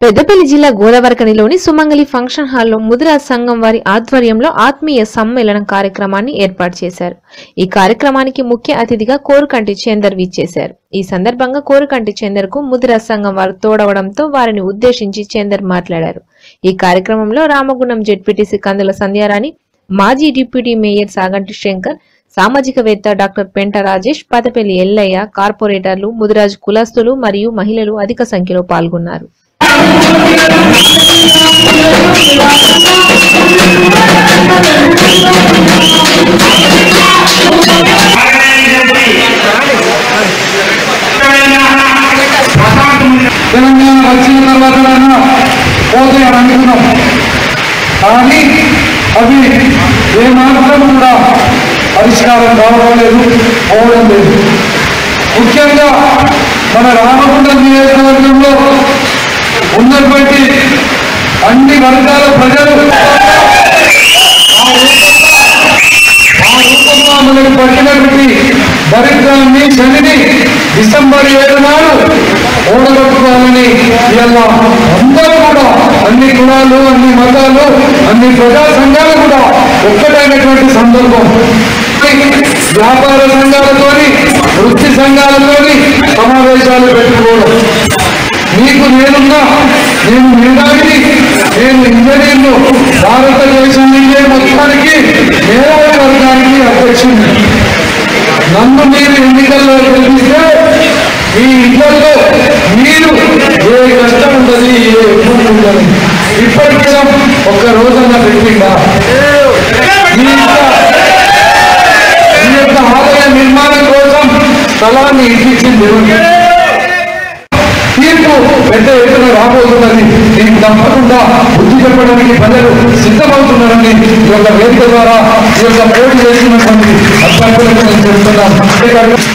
పెద్దపల్లి జిల్లా గోదావరికనిలోని సుమంగలి ఫంక్షన్ హాల్లో ముదిరాజ్ సంఘం వారి ఆధ్వర్యంలో ఆత్మీయ సమ్మేళనం కార్యక్రమాన్ని ఏర్పాటు చేశారు. ఈ కార్యక్రమానికి ముఖ్య అతిథిగా కోరుకంటి చందర్ విచ్చేశారు. ఈ సందర్భంగా కోరుకంటి చందర్కు ముదిరాజ్ సంఘం వారు తోడవడంతో వారిని ఉద్దేశించి చందర్ మాట్లాడారు. ఈ కార్యక్రమంలో రామగుణం జెడ్పీటీసీ కందుల సంధ్యారాణి మాజీ డిప్యూటీ మేయర్ సాగంటి శంకర్ సామాజికవేత్త డాక్టర్ పెంట రాజేష్ పతపల్లి ఎల్లయ్య కార్పొరేటర్లు ముదిరాజు కులస్తులు మరియు మహిళలు అధిక సంఖ్యలో పాల్గొన్నారు. తెలంగాణ వచ్చిన తర్వాత నన్ను పోతాయని అనుకున్నాం. కానీ అవి ఏమాత్రం కూడా పరిష్కారం కావడం లేదు పోవడం లేదు. ముఖ్యంగా మన రామకుండ నియోజకవర్గంలో ఉన్నటువంటి అన్ని వర్గాల ప్రజలు ఆ మనకు పట్టినటువంటి దరిద్రాన్ని శనిని డిసెంబర్ ఏడు నాడు ఓడగొట్టుకోవాలని ఇలా అందరూ కూడా అన్ని కులాలు అన్ని మతాలు అన్ని ప్రజా సంఘాలు కూడా ఒక్కటైనటువంటి సందర్భం. వ్యాపార సంఘాలతోని సంఘాలతోని నీకు నేనున్నా. నేను మేధావిని నేను ఇంజనీర్ను భారతదేశం నుండే మొత్తానికి మేధావి వర్గానికి అధ్యక్షుడిని నన్ను మీరు ఎన్నికల్లో గెలిపిస్తే ఈ ఇళ్ళలో మీరు ఏ కష్టం ఉండదు ఏ ఇబ్బంది ఉండదు. ఇప్పటికే ఒక్క రోజన్నా పెట్టిందా? ఈ యొక్క ఆలయ నిర్మాణం కోసం స్థలాన్ని ఇప్పించింది ఎవరు? పెద్ద ఎత్తున రాబోతున్నది. దీనికి తప్పకుండా బుద్ధి చెప్పడానికి ప్రజలు సిద్ధమవుతున్నారని ఈ యొక్క వేదిక ద్వారా ఈ యొక్క పోటీ చేస్తున్నటువంటి అభ్యర్థులకు నేను చెప్తున్నాను.